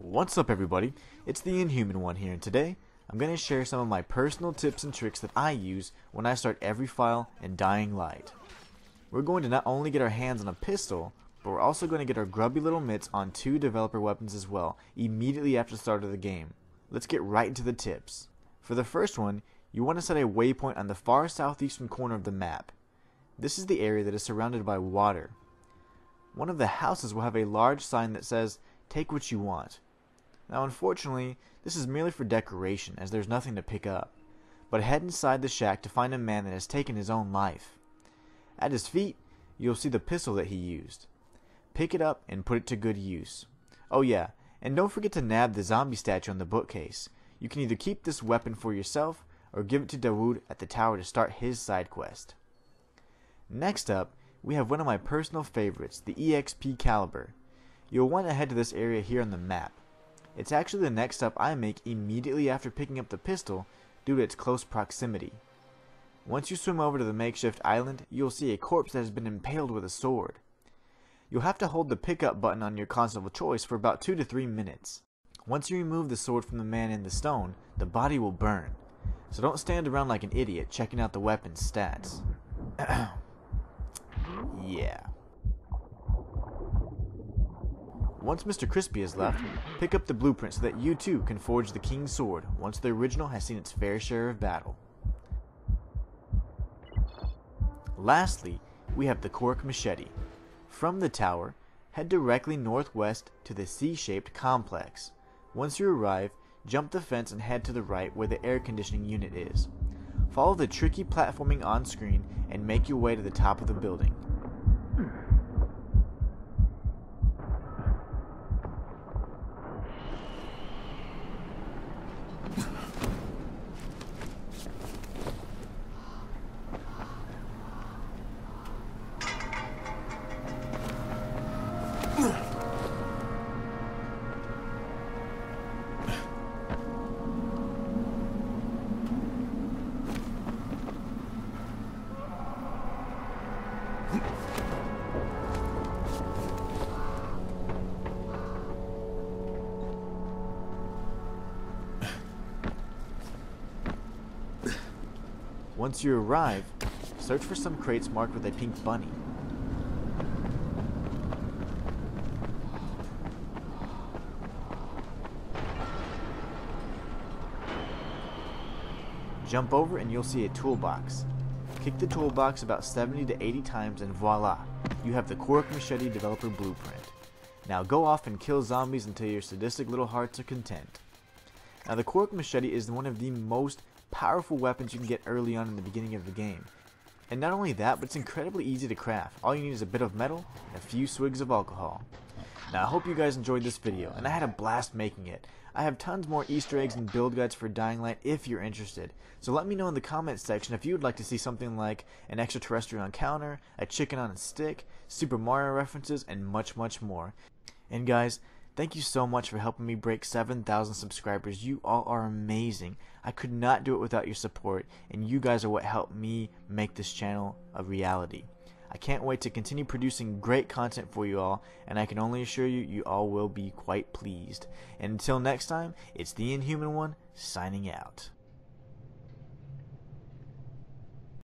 What's up everybody, it's the Inhuman One here and today I'm going to share some of my personal tips and tricks that I use when I start every file in Dying Light. We're going to not only get our hands on a pistol, but we're also going to get our grubby little mitts on two developer weapons as well, immediately after the start of the game. Let's get right into the tips. For the first one, you want to set a waypoint on the far southeastern corner of the map. This is the area that is surrounded by water. One of the houses will have a large sign that says, take what you want. Now unfortunately, this is merely for decoration as there's nothing to pick up. But head inside the shack to find a man that has taken his own life. At his feet, you'll see the pistol that he used. Pick it up and put it to good use. Oh yeah, and don't forget to nab the zombie statue on the bookcase. You can either keep this weapon for yourself or give it to Dawood at the tower to start his side quest. Next up, we have one of my personal favorites, the EXPCalibur. You'll want to head to this area here on the map. It's actually the next step I make immediately after picking up the pistol due to its close proximity. Once you swim over to the makeshift island, you'll see a corpse that has been impaled with a sword. You'll have to hold the pickup button on your console of choice for about 2 to 3 minutes. Once you remove the sword from the man in the stone, the body will burn. So don't stand around like an idiot checking out the weapon's stats. yeah. Once Mr. Crispy has left, pick up the blueprint so that you too can forge the King's Sword once the original has seen its fair share of battle. Lastly, we have the Korek Machete. From the tower, head directly northwest to the C-shaped complex. Once you arrive, jump the fence and head to the right where the air conditioning unit is. Follow the tricky platforming on screen and make your way to the top of the building. Once you arrive, search for some crates marked with a pink bunny. Jump over and you'll see a toolbox. Kick the toolbox about 70 to 80 times and voila, you have the Korek Machete Developer Blueprint. Now go off and kill zombies until your sadistic little hearts are content. Now the Korek Machete is one of the most powerful weapons you can get early on in the beginning of the game. And not only that, but it's incredibly easy to craft. All you need is a bit of metal and a few swigs of alcohol. Now I hope you guys enjoyed this video, and I had a blast making it. I have tons more easter eggs and build guides for Dying Light if you're interested. So let me know in the comments section if you would like to see something like an extraterrestrial encounter, a chicken on a stick, Super Mario references, and much much more. And guys, Thank you so much for helping me break 7,000 subscribers. You all are amazing. I could not do it without your support, and you guys are what helped me make this channel a reality. I can't wait to continue producing great content for you all, and I can only assure you, you all will be quite pleased. And until next time, it's the Inhuman One, signing out.